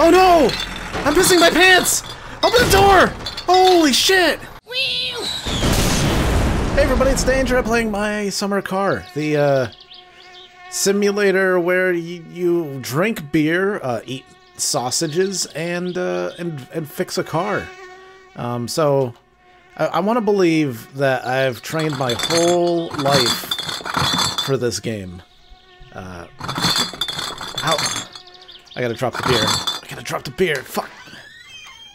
Oh no! I'm pissing my pants! Open the door! Holy shit! Hey everybody, it's Danger. Playing my summer car. The, uh, simulator where you, you drink beer, uh, eat sausages, and, uh, and, and fix a car. Um, so, I, I want to believe that I've trained my whole life for this game. Uh. I gotta drop the beer. I gotta drop the beer. Fuck.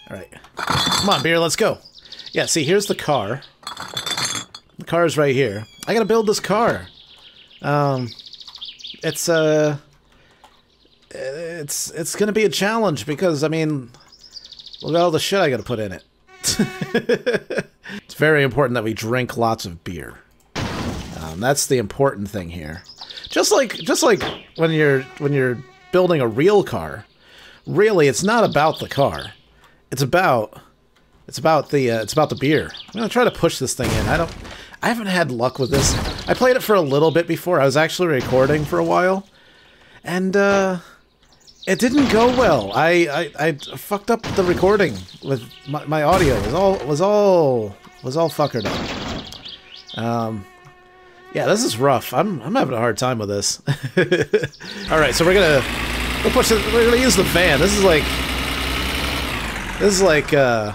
Alright. Come on, beer, let's go. Yeah, see, here's the car. The car's right here. I gotta build this car. Um, it's, uh... It's, it's gonna be a challenge because, I mean... Look at all the shit I gotta put in it. it's very important that we drink lots of beer. Um, that's the important thing here. Just like, just like when you're, when you're building a real car, really, it's not about the car. It's about it's about the uh, it's about the beer. I'm gonna try to push this thing in. I don't. I haven't had luck with this. I played it for a little bit before. I was actually recording for a while, and uh, it didn't go well. I, I I fucked up the recording with my, my audio. Was all was all was all fuckered up. Um, yeah, this is rough. I'm I'm having a hard time with this. all right, so we're gonna We're gonna use the van. This is like this is like uh,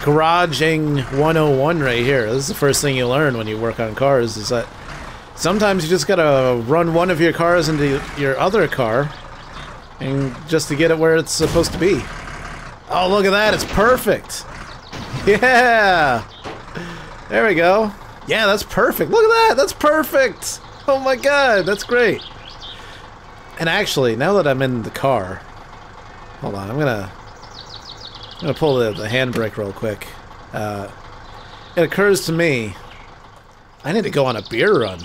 garaging 101 right here. This is the first thing you learn when you work on cars is that sometimes you just gotta run one of your cars into your other car and just to get it where it's supposed to be. Oh, look at that. It's perfect. Yeah. There we go. Yeah, that's perfect. Look at that. That's perfect. Oh my god, that's great. And actually, now that I'm in the car, hold on, I'm gonna I'm gonna pull the, the handbrake real quick. Uh, it occurs to me, I need to go on a beer run.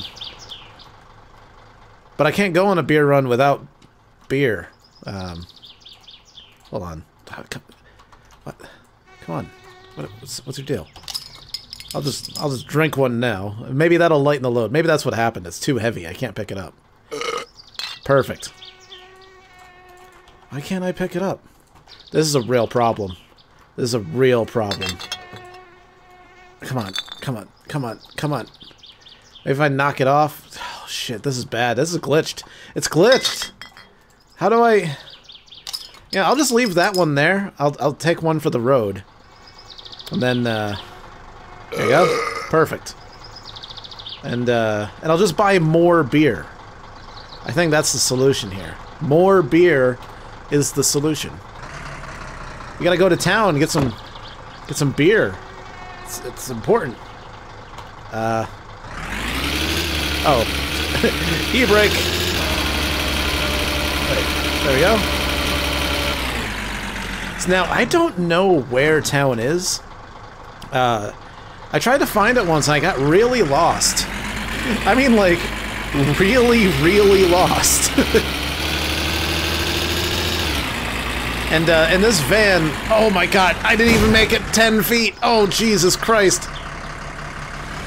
But I can't go on a beer run without beer. Um, hold on. What? Come on. What, what's, what's your deal? I'll just I'll just drink one now. Maybe that'll lighten the load. Maybe that's what happened. It's too heavy. I can't pick it up. Perfect. Why can't I pick it up? This is a real problem. This is a real problem. Come on. Come on. Come on. Come on. Maybe if I knock it off... Oh, shit. This is bad. This is glitched. It's glitched! How do I... Yeah, I'll just leave that one there. I'll, I'll take one for the road. And then, uh... There you go. Perfect. And, uh, and I'll just buy more beer. I think that's the solution here. More beer is the solution. We gotta go to town and get some, get some beer. It's, it's important. Uh. Oh. E-brake. There we go. So now, I don't know where town is. Uh, I tried to find it once and I got really lost. I mean, like, really, really lost. and, uh, and this van, oh my god, I didn't even make it 10 feet. Oh, Jesus Christ.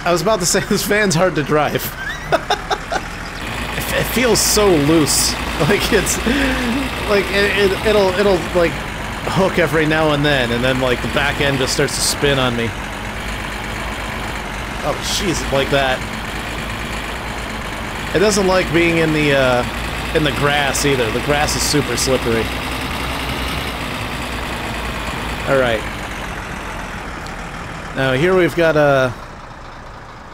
I was about to say, this van's hard to drive. it, it, feels so loose. Like, it's, like, it, it, it'll, it'll, like, hook every now and then, and then, like, the back end just starts to spin on me. Oh, jeez, like that. It doesn't like being in the, uh, in the grass either. The grass is super slippery. Alright. Now, here we've got a... Uh...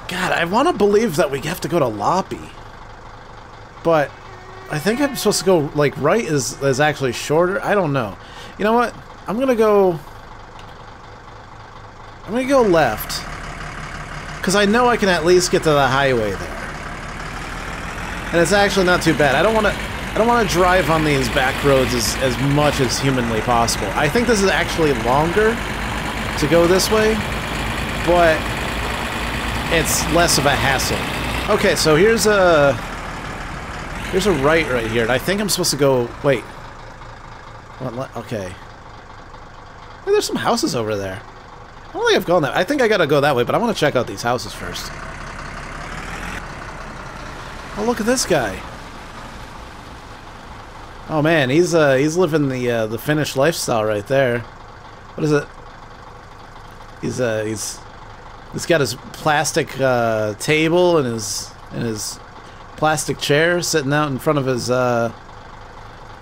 God, I want to believe that we have to go to Loppy. But I think I'm supposed to go, like, right is, is actually shorter. I don't know. You know what? I'm going to go... I'm going to go left. Because I know I can at least get to the highway there. And it's actually not too bad. I don't want to... I don't want to drive on these back roads as, as much as humanly possible. I think this is actually longer to go this way, but it's less of a hassle. Okay, so here's a... Here's a right right here, and I think I'm supposed to go... Wait. what, Okay. There's some houses over there. I don't think I've gone that I think I gotta go that way, but I want to check out these houses first. Oh, look at this guy. Oh man, he's uh he's living the uh, the Finnish lifestyle right there. What is it? He's uh he's he's got his plastic uh, table and his and his plastic chair sitting out in front of his uh,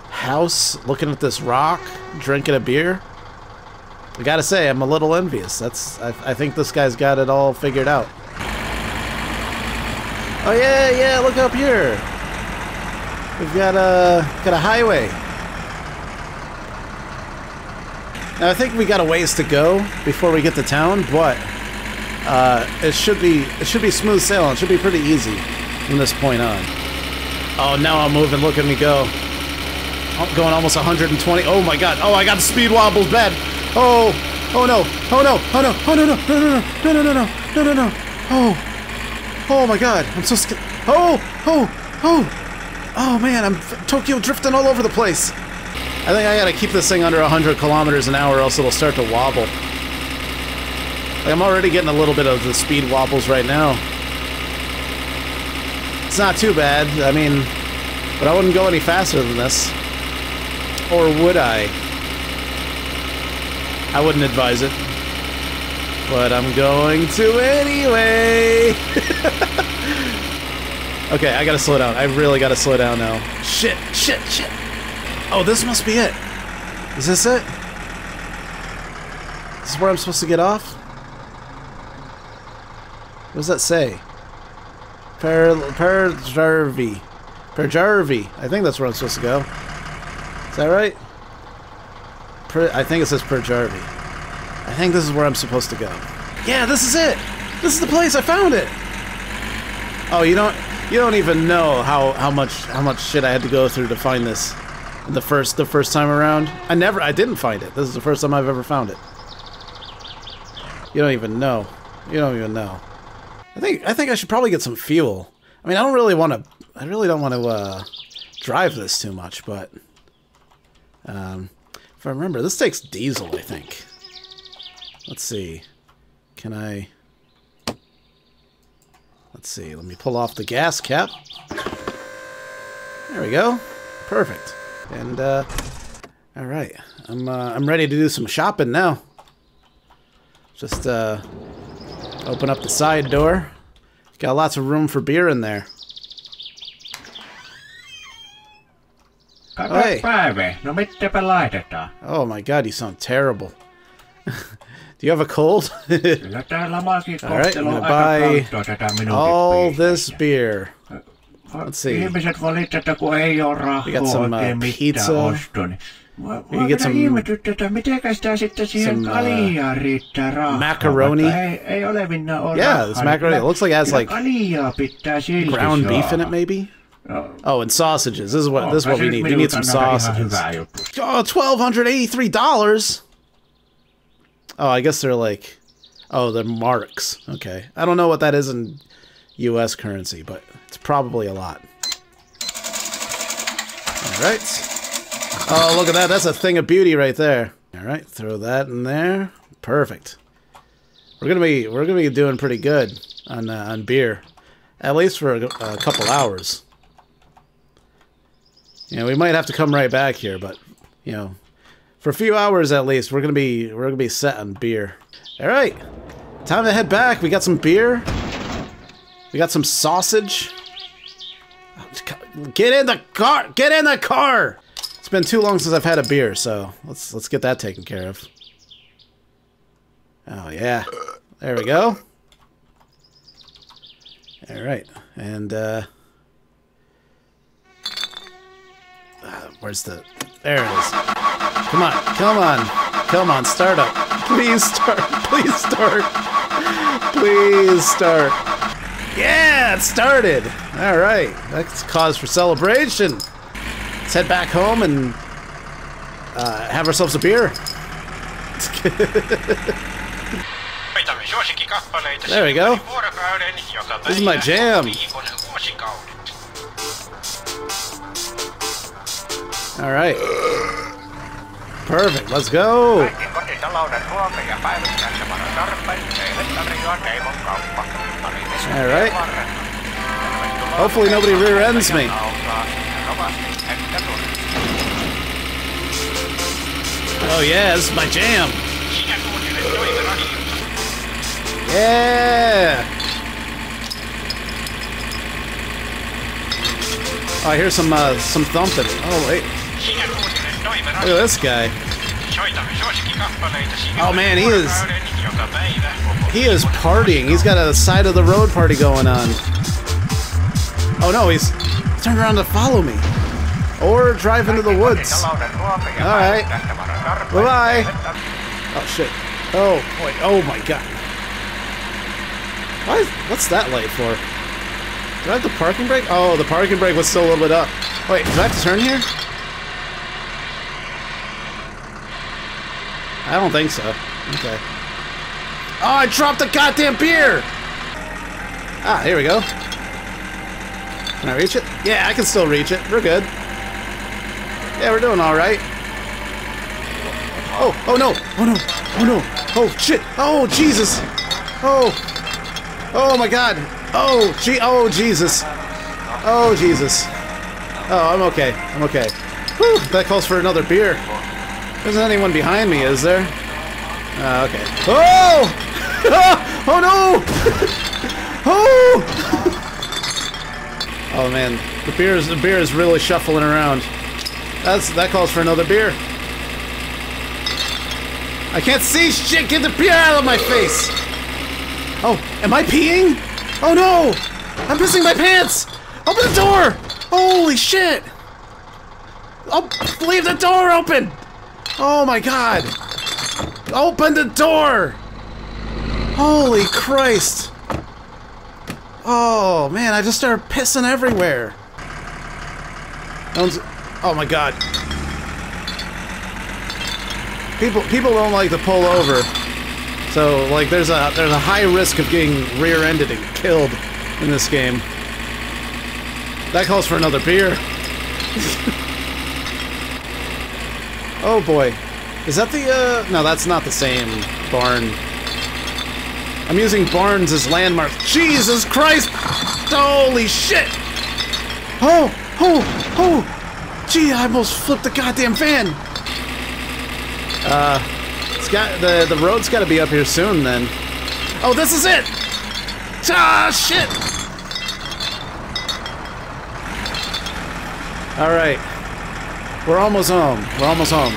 house, looking at this rock, drinking a beer. I gotta say, I'm a little envious. That's I, I think this guy's got it all figured out. Oh yeah, yeah, look up here. We've got a got a highway. Now I think we got a ways to go before we get to town, but uh, it should be it should be smooth sailing. It should be pretty easy from this point on. Oh, now I'm moving. Look at me go. I'm going almost 120. Oh my god. Oh, I got speed wobbles bad. Oh, oh no. Oh no. Oh no. Oh no no no no no no no no no no no. Oh. Oh my god. I'm so scared. Oh. Oh. Oh. Oh man, I'm Tokyo drifting all over the place. I think I gotta keep this thing under 100 kilometers an hour, else it'll start to wobble. Like, I'm already getting a little bit of the speed wobbles right now. It's not too bad. I mean, but I wouldn't go any faster than this. Or would I? I wouldn't advise it. But I'm going to anyway. okay, I gotta slow down. I really gotta slow down now. Shit, shit, shit. Oh, this must be it. Is this it? This is where I'm supposed to get off? What does that say? Per Perjervi. Perjervi. I think that's where I'm supposed to go. Is that right? Per, I think it says Perjervi. I think this is where I'm supposed to go. Yeah, this is it. This is the place. I found it. Oh, you don't you don't even know how how much how much shit I had to go through to find this the first the first time around. I never I didn't find it. This is the first time I've ever found it. You don't even know. You don't even know. I think I think I should probably get some fuel. I mean, I don't really want to. I really don't want to uh, drive this too much, but um, if I remember, this takes diesel. I think. Let's see. Can I? Let's see. Let me pull off the gas cap. There we go. Perfect. And uh, all right, I'm uh, I'm ready to do some shopping now. Just uh, open up the side door. Got lots of room for beer in there. Kato Oi. päivä, no mitäpä laitetaan? Oh my god, you sound terrible. Do you have a cold? All right, I'm gonna buy All this beer. let's see. Rahaa got some, uh, pizza. mua get some- some, uh, macaroni. Yeah, it's macaroni. It looks like it has, like, Ground beef in it, maybe? Oh, and sausages. This is what this is what we need. We need some sausages. Oh, twelve hundred eighty-three dollars. Oh, I guess they're like, oh, they're marks. Okay, I don't know what that is in U.S. currency, but it's probably a lot. All right. Oh, look at that. That's a thing of beauty right there. All right, throw that in there. Perfect. We're gonna be we're gonna be doing pretty good on uh, on beer, at least for a, a couple hours. You know, we might have to come right back here, but you know, for a few hours at least, we're gonna be we're gonna be set on beer. All right, time to head back. We got some beer. We got some sausage. Get in the car! Get in the car! It's been too long since I've had a beer, so let's let's get that taken care of. Oh yeah, there we go. All right, and uh, where's the? There it is. Come on, come on, come on, start up. Please start. Please start. Please start. Yeah, it started. All right, that's cause for celebration. Let's head back home and uh, have ourselves a beer. There we go. ympäri vuorokauden, joka This is my jam. All right. Perfect. Let's go. All right. Hopefully nobody rear ends me. Oh yeah, this is my jam. Yeah. Oh, I hear some uh, some thumping. Oh wait look at this guy. Oh, man, he is-. He is partying. He's got a side of the road party going on. Oh no, he's turned around to follow me. Or drive into the woods. All right. Bye-bye. Oh shit. Oh boy. Oh my god. Why? Is, what's that light for? Do I have the parking brake? Oh, the parking brake was still a little bit up. Wait, do I have to turn here? I don't think so. Okay. Oh, I dropped the goddamn beer! Ah, here we go. Can I reach it? Yeah, I can still reach it. We're good. Yeah, we're doing all right. Oh, oh no, oh no, oh no, oh shit, oh Jesus, oh, oh my God, oh gee, oh Jesus, oh Jesus, oh I'm okay, I'm okay. Whew, that calls for another beer. There isn't anyone behind me, is there? Uh, okay. Oh, oh, oh no, oh, oh man, the beer is the beer is really shuffling around. That's that calls for another beer. I can't see shit! Get the beer out of my face! Oh, am I peeing? Oh no! I'm pissing my pants! Open the door! Holy shit! Oh, leave the door open! Oh my god! Open the door! Holy Christ! Oh man, I just started pissing everywhere. Oh my god. People people don't like to pull over. So like there's a there's a high risk of getting rear-ended and killed in this game. That calls for another beer. oh boy. Is that the uh no, that's not the same barn. I'm using barns as landmarks. Jesus Christ! Holy shit! Oh! Oh! Oh! Gee, I almost flipped the goddamn van! Uh, it's got the the road's got to be up here soon. Then. Oh, this is it. Ah, shit. All right, we're almost home. We're almost home.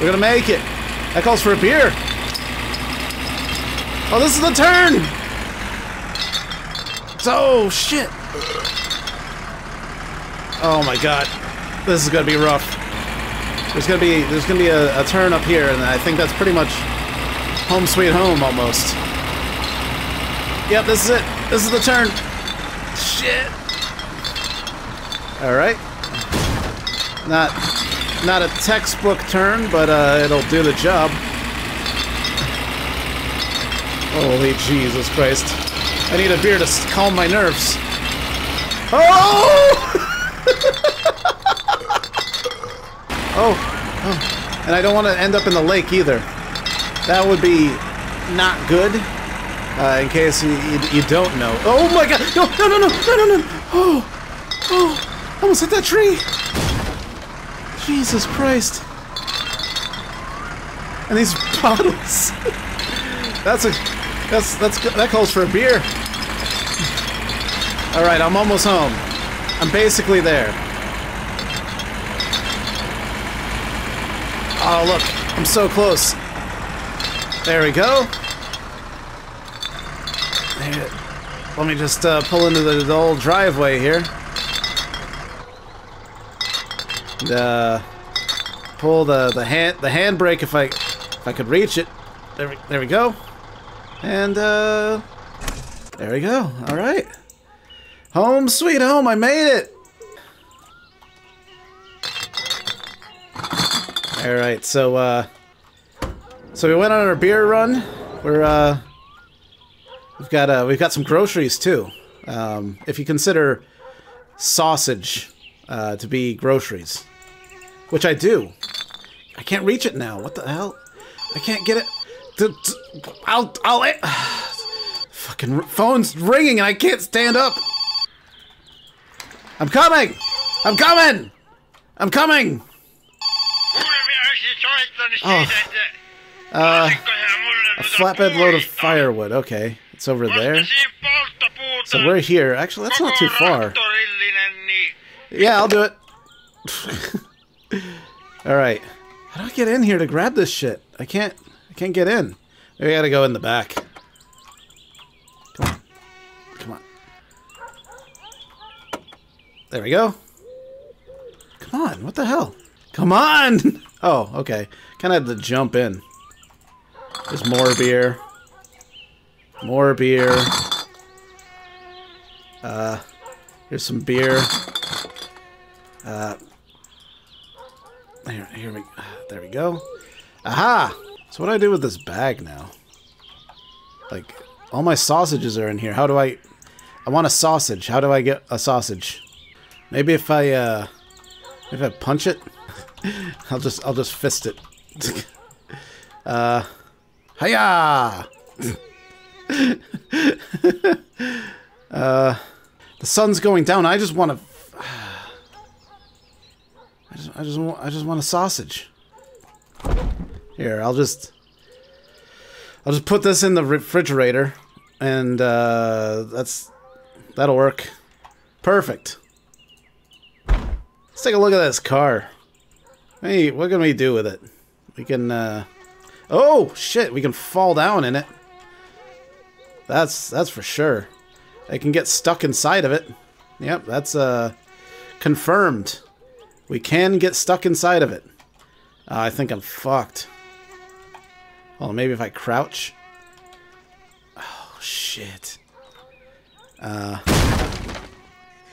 We're gonna make it. That calls for a beer. Oh, this is the turn. Oh shit. Oh my god, this is gonna be rough. There's gonna be there's gonna be a, a turn up here, and I think that's pretty much home sweet home almost. Yep, this is it. This is the turn. Shit. All right. Not not a textbook turn, but uh, it'll do the job. Holy Jesus Christ! I need a beer to calm my nerves. Oh! Oh, oh. And I don't want to end up in the lake either. That would be not good. Uh, in case you, you, you don't know. Oh my god! No, no, no, no, no, no, no! Oh, oh! I almost hit that tree! Jesus Christ. And these bottles. that's a. That's, that's, that calls for a beer. Alright, I'm almost home. I'm basically there. Oh, look. I'm so close. There we go. There. Let me just uh, pull into the, the old driveway here. And, uh, pull the the hand the handbrake if I if I could reach it. There we there we go. And uh, there we go. All right. Home sweet home. I made it. All right, so uh, so we went on our beer run. We're uh, we've got uh, we've got some groceries too. Um, if you consider sausage uh, to be groceries, which I do. I can't reach it now. What the hell? I can't get it. I'll I'll. Fucking phone's ringing and I can't stand up. I'm coming. I'm coming. I'm coming. Kuule vielä olisit soittanut Oh. Uh, noita flatbed load of firewood. Okay, it's over there. So we're here. Actually, that's not too far. Yeah, I'll do it. All right. How do I get in here to grab this shit? I can't. I can't get in. Maybe I gotta go in the back. Come on. Come on. There we go. Come on. What the hell? Come on. Oh, okay. Kind of had to jump in. There's more beer. More beer. Uh, here's some beer. Uh, here, here we, there we go. Aha! So what do I do with this bag now? Like, all my sausages are in here. How do I? I want a sausage. How do I get a sausage? Maybe if I, uh, if I punch it, I'll just, I'll just fist it. uh, hiya! uh, the sun's going down. I just want to. I just, I just want, I just want a sausage. Here, I'll just, I'll just put this in the refrigerator, and uh, that's, that'll work. Perfect. Let's take a look at this car. Hey, what can we do with it? We can, uh, oh shit, we can fall down in it. That's, that's for sure. I can get stuck inside of it. Yep, that's, uh, confirmed. We can get stuck inside of it. Uh, I think I'm fucked. Well, maybe if I crouch. Oh, shit. Uh.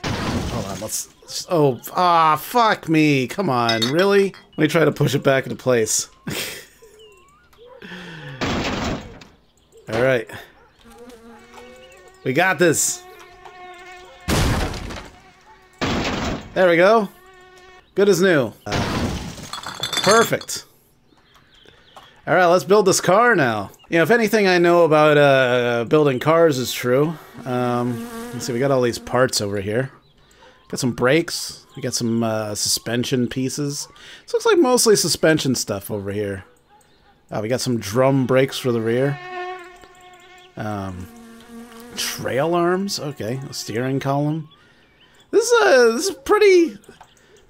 Hold on, let's... Oh, ah, fuck me. Come on, really? Let me try to push it back into place. Alright. We got this. There we go. Good as new. Perfect. All right, let's build this car now. You know, if anything I know about uh, building cars is true, um, let's see, we got all these parts over here. Got some brakes. We got some uh, suspension pieces. This looks like mostly suspension stuff over here. Uh, we got some drum brakes for the rear. Um, trail arms. Okay, a steering column. This is uh, this is pretty.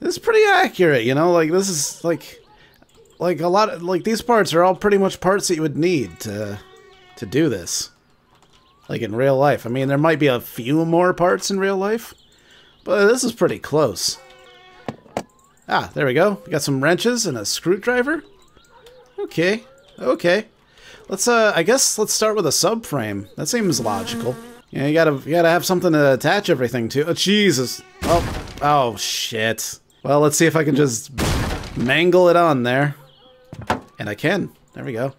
This is pretty accurate. You know, like this is like like a lot of like these parts are all pretty much parts that you would need to to do this. Like in real life. I mean, there might be a few more parts in real life, but this is pretty close. Ah, there we go. We got some wrenches and a screwdriver. Okay, okay. Let's uh, I guess let's start with a subframe. That seems logical. Yeah, you gotta you gotta have something to attach everything to. Oh Jesus! Oh, oh shit. Well, let's see if I can just mangle it on there. And I can. There we go.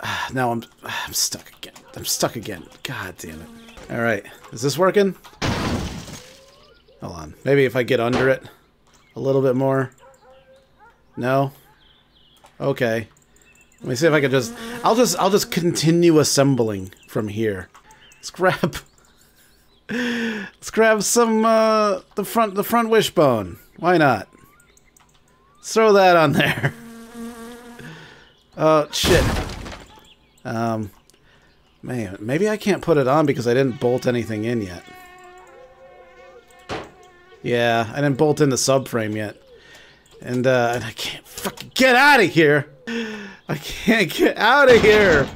Ah, now I'm I'm stuck again. I'm stuck again. God damn it. All right, is this working? Hold on. Maybe if I get under it a little bit more. No. Okay. Let me see if I can just. I'll just. I'll just continue assembling from here. Grab. Let's grab some. Uh, the front. The front wishbone. Why not? Let's throw that on there. Oh shit. Um. Man, maybe I can't put it on because I didn't bolt anything in yet. Yeah, I didn't bolt in the subframe yet. And, uh, I can't fucking get out of here! I can't get out of here!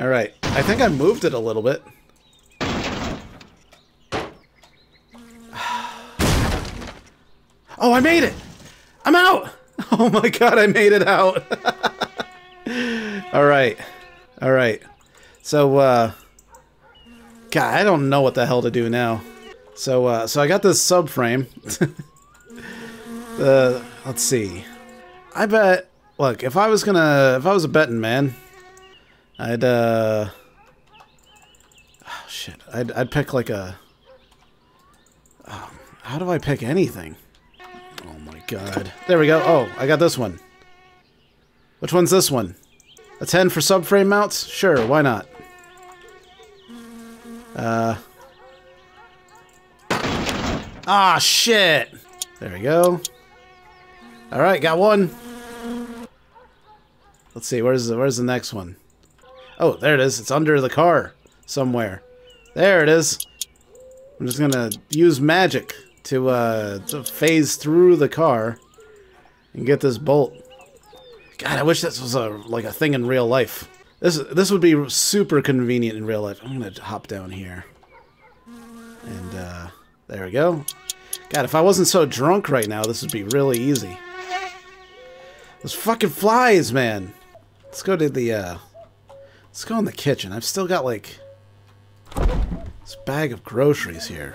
Alright, I think I moved it a little bit. Oh, I made it! I'm out! Oh my god, I made it out! Alright. Alright. So, uh... God, I don't know what the hell to do now. So, uh, so I got this subframe. uh, let's see. I bet. Look, if I was gonna, if I was a betting man, I'd, uh, oh, shit, I'd, I'd pick like a. Um, how do I pick anything? Oh my god! There we go. Oh, I got this one. Which one's this one? A 10 for subframe mounts? Sure, why not? Uh. Ah, shit! There we go. All right, got one. Let's see. Where's the Where's the next one? Oh, there it is. It's under the car somewhere. There it is. I'm just gonna use magic to uh, to phase through the car and get this bolt. God, I wish this was a like a thing in real life. This this would be super convenient in real life. I'm gonna hop down here, and uh, there we go. God, if I wasn't so drunk right now, this would be really easy. Those fucking flies, man. Let's go to the, uh... Let's go in the kitchen. I've still got, like... This bag of groceries here.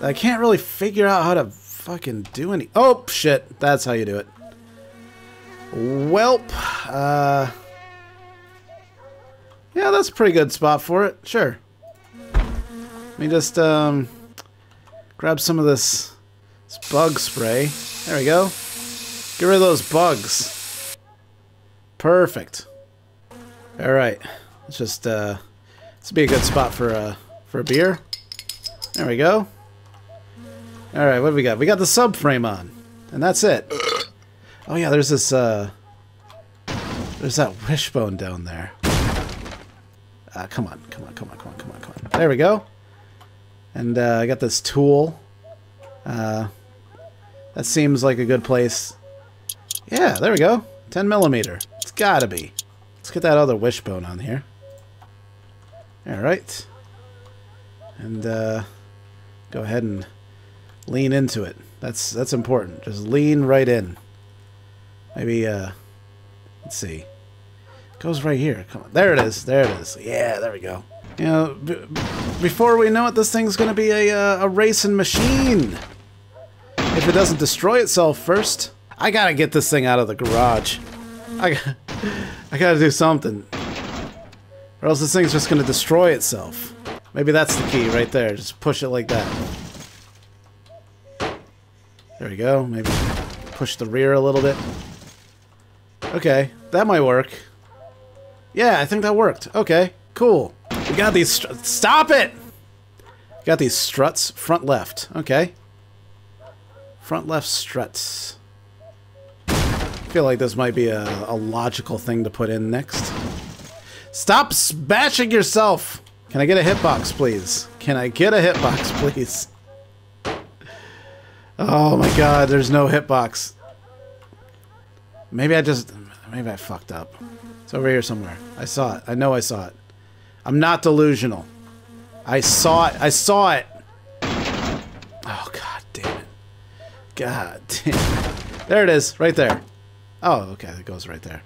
I can't really figure out how to fucking do any... Oh, shit. That's how you do it. Welp. Uh... Yeah, that's a pretty good spot for it. Sure. Let me just, um... Grab some of this, this bug spray. There we go. Get rid of those bugs. Perfect. All right. Let's just uh, this would be a good spot for uh for a beer. There we go. All right, what do we got? We got the subframe on, and that's it. Oh yeah, there's this uh, there's that wishbone down there. Uh, come on, come on, come on, come on, come on, come on. There we go. And uh, I got this tool. Uh, that seems like a good place. Yeah, there we go. 10 millimeter. It's gotta be. Let's get that other wishbone on here. Alright. And uh, go ahead and lean into it. That's that's important. Just lean right in. Maybe, uh, let's see. It goes right here. Come on. There it is. There it is. Yeah, there we go. You know, before we know it, this thing's going to be a, uh, a racing machine. If it doesn't destroy itself first. I got to get this thing out of the garage. I, I got to do something. Or else this thing's just to destroy itself. Maybe that's the key right there. Just push it like that. There we go. Maybe push the rear a little bit. Okay, that might work. Yeah, I think that worked. Okay, cool. We got these. Stop it! Got these struts. Front left. Okay. Front left struts. I feel like this might be a, a logical thing to put in next. Stop smashing yourself! Can I get a hitbox, please? Can I get a hitbox, please? Oh my god, there's no hitbox. Maybe I just... Maybe I fucked up. It's over here somewhere. I saw it. I know I saw it. I'm not delusional. I saw it. I saw it. Oh, god damn it. God damn it. There it is. Right there. Oh, okay. It goes right there.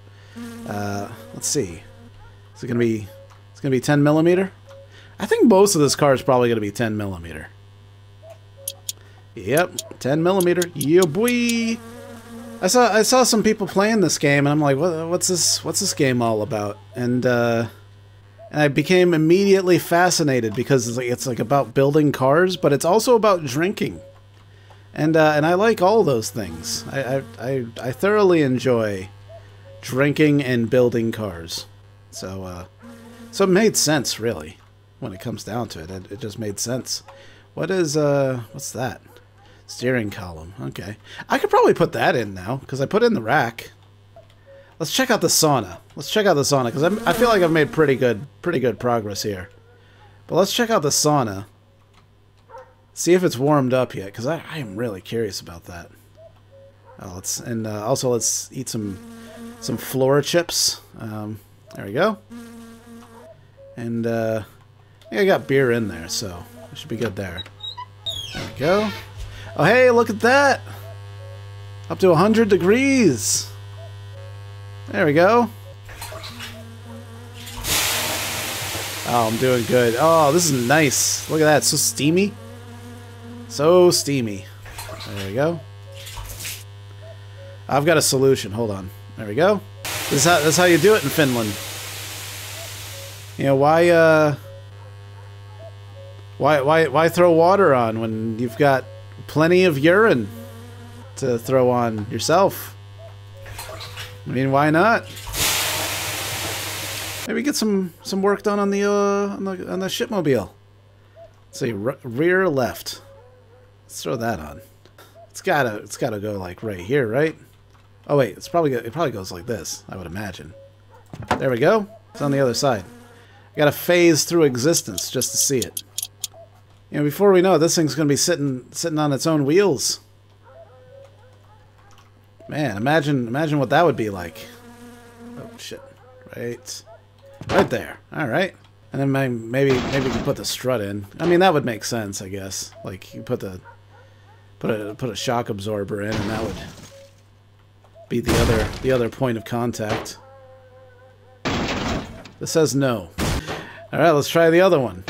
Uh, let's see. Is it to be... It's to be 10 millimeter? I think most of this car is probably to be 10 millimeter. Yep. 10 millimeter. Yeah, boy. I saw I saw some people playing this game, and I'm like, what, what's this? What's this game all about? And uh, and I became immediately fascinated because it's like, it's like about building cars, but it's also about drinking, and uh, and I like all those things. I, I I I thoroughly enjoy drinking and building cars. So uh, so it made sense really when it comes down to it. It, it just made sense. What is uh what's that? Steering column. Okay. I could probably put that in now, because I put in the rack. Let's check out the sauna. Let's check out the sauna, because I feel like I've made pretty good, pretty good progress here. But let's check out the sauna. See if it's warmed up yet, because I, I am really curious about that. Oh, let's and uh, also let's eat some some flora chips. Um, there we go. And uh, I I got beer in there, so I should be good there. There we go. Oh, hey, look at that! Up to 100 degrees! There we go. Oh, I'm doing good. Oh, this is nice. Look at that. so steamy. So steamy. There we go. I've got a solution. Hold on. There we go. This is how, this is how you do it in Finland. You know, why, uh... Why, why, why throw water on when you've got plenty of urine to throw on yourself. I mean, why not? Maybe get some some work done on the uh, on the on the shipmobile. Let's see, rear left. Let's throw that on. It's gotta it's gotta go like right here, right? Oh wait, it's probably it probably goes like this, I would imagine. There we go. It's on the other side. I gotta phase through existence just to see it. You know, before we know it, this thing's gonna be sitting sitting on its own wheels. Man, imagine imagine what that would be like. Oh shit. Right. Right there. Alright. And then may- maybe maybe we can put the strut in. I mean that would make sense, I guess. Like you put the put a put a shock absorber in and that would be the other the other point of contact. This says no. Alright, let's try the other one.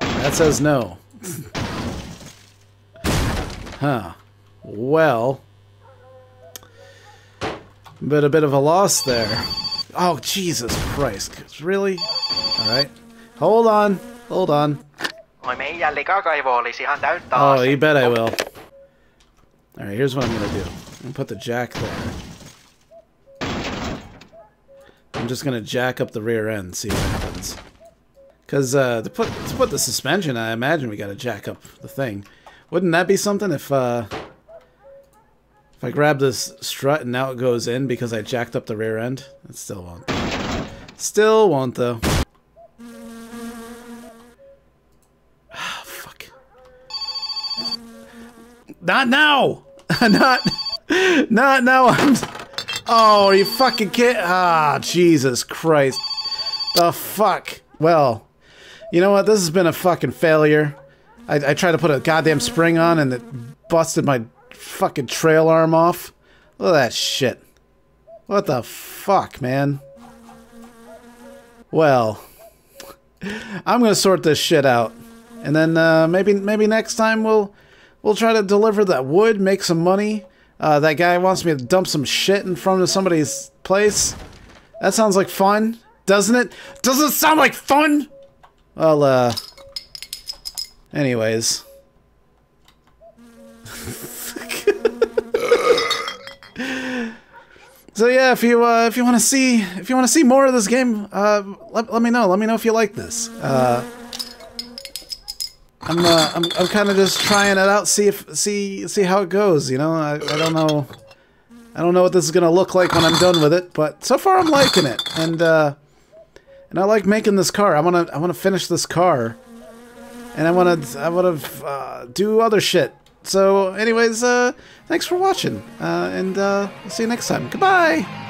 That says no. huh. Well. But a bit of a loss there. Oh, Jesus Christ. Really? Alright. Hold on. Hold on. Oi, meidän jällikakaivo olisi ihan täyttä Oh, you bet I will. Alright, here's what I'm gonna do. I'm gonna put the jack there. I'm just gonna jack up the rear end, see what happens. Cause uh, to put to put the suspension, I imagine we gotta jack up the thing. Wouldn't that be something if uh, if I grab this strut and now it goes in because I jacked up the rear end? It still won't. Still won't though. Ah, fuck. Not now. not not now. I'm Oh, you fucking kid? Ah, Jesus Christ. The fuck? Well, you know what? This has been a fucking failure. I, I tried to put a goddamn spring on and it busted my fucking trail arm off. Look at that shit. What the fuck, man? Well, I'm gonna sort this shit out, and then uh, maybe maybe next time we'll we'll try to deliver that wood, make some money. Uh, that guy wants me to dump some shit in front of somebody's place. That sounds like fun, doesn't it? Doesn't it sound like fun? Well, uh. Anyways. So yeah, if you uh, if you want to see if you want to see more of this game, uh, let, let me know. Let me know if you like this. Uh, I'm uh, I'm I'm kind of just trying it out, see if see see how it goes. You know, I, I don't know, I don't know what this is gonna look like when I'm done with it, but so far I'm liking it, and uh, and I like making this car. I wanna I wanna finish this car, and I wanna I wanna uh, do other shit. So, anyways, uh, thanks for watching, uh, and uh, see you next time. Goodbye.